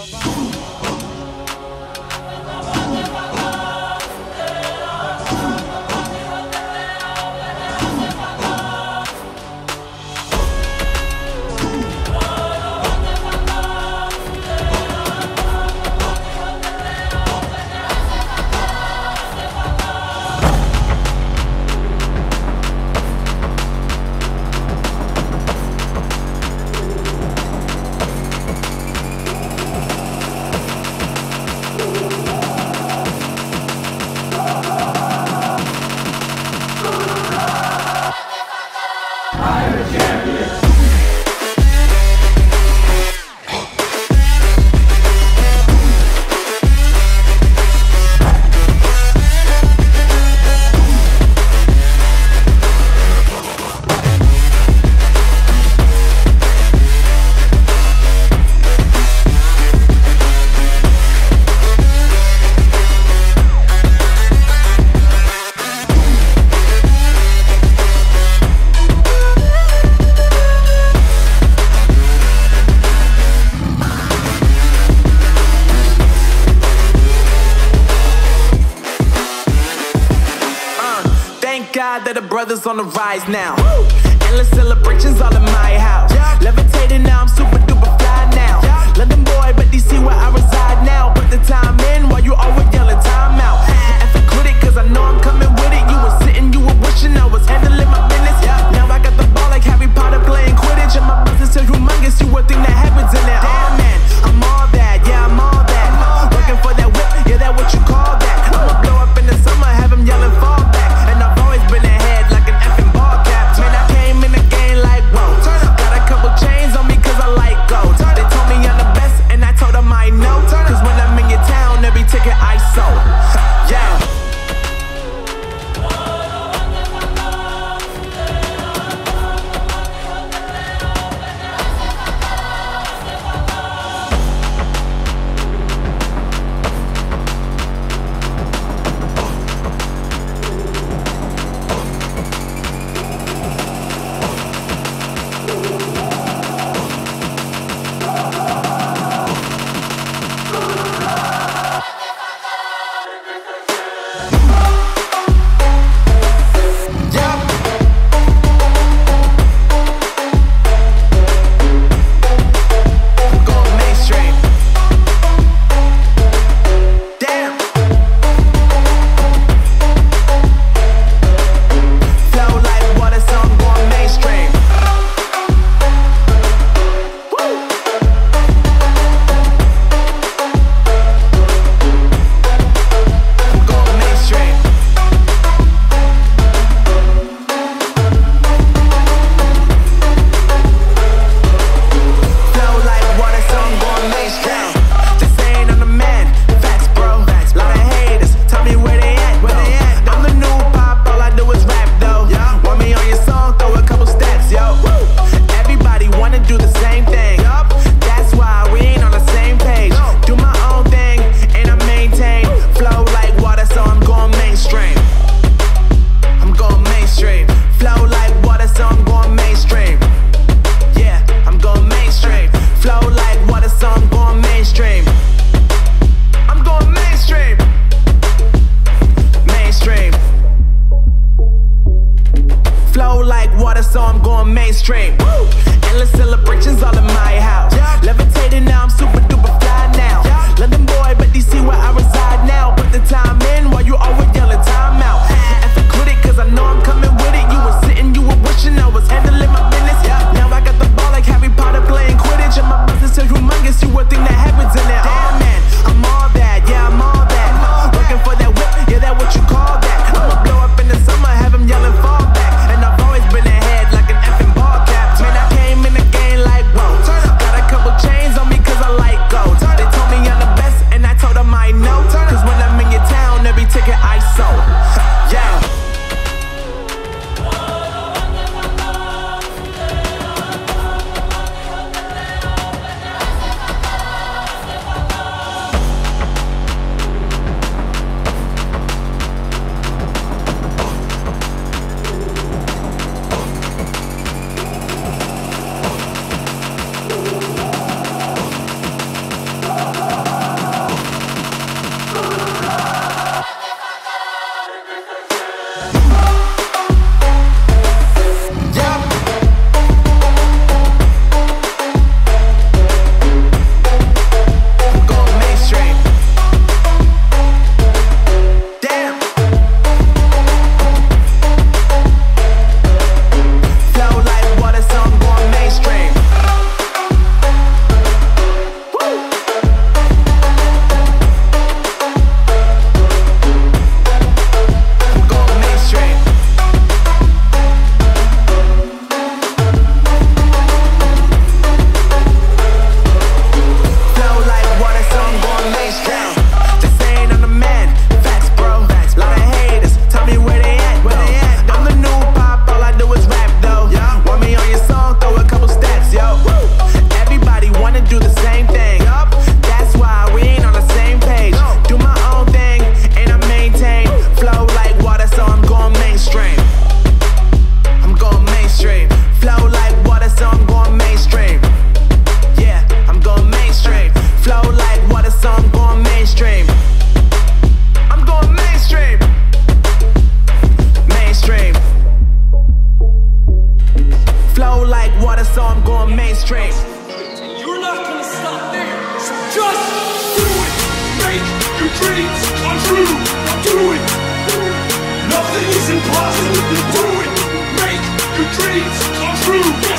Bye-bye. God that the brothers on the rise now. Woo! Endless celebrations all in my house. Yeah. Levitating now, I'm super duper fly now. Yeah. London boy, but DC where I reside now. Put the time in while you always yelling time out. Impossible. Do it. Make your dreams come true.